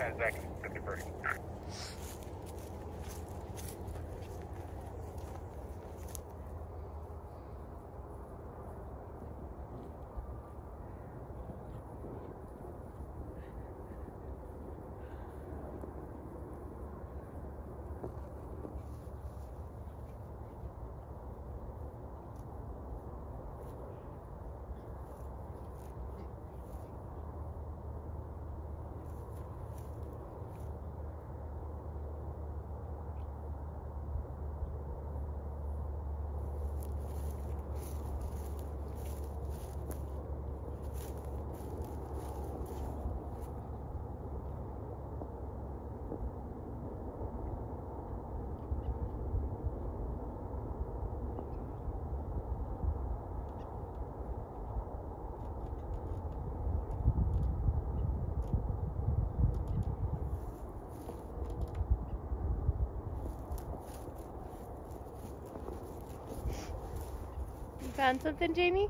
brain through transaction with found something, Jamie?